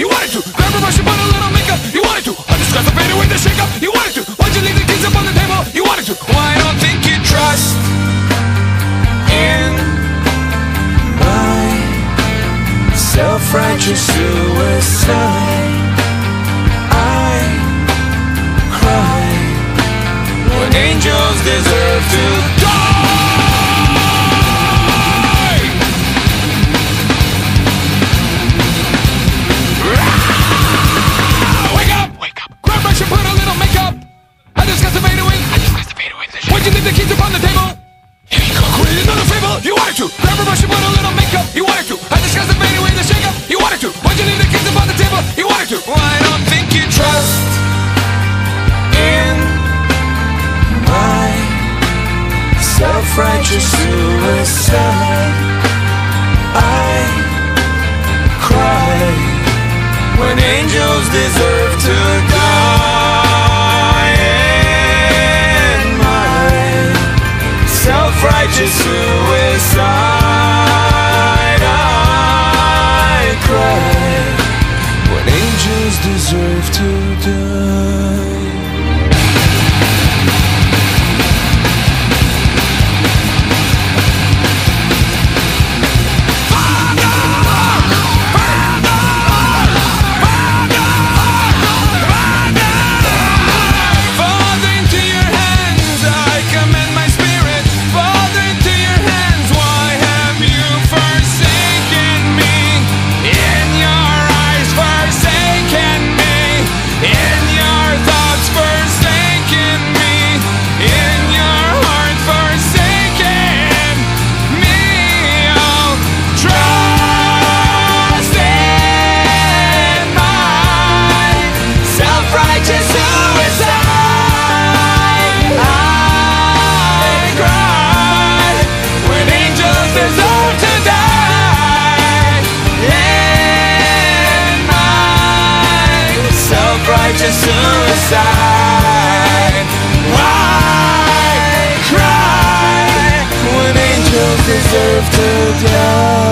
you wanted to. Grab a brush and put a little makeup, you wanted to. Undiscussed the fader with the shake up, you wanted to. Why'd you leave the keys up on the table, you wanted to. Well, don't think you trust In My Self-righteous suicide? I cry When angels deserve to self-righteous suicide. I cry when angels deserve to die. In my self-righteous suicide, I cry when angels deserve to self-righteous suicide, I cry when angels deserve to die.